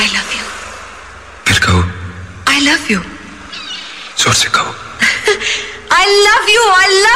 I love you. फिर कहो. I love you. जोर से I love you. I love.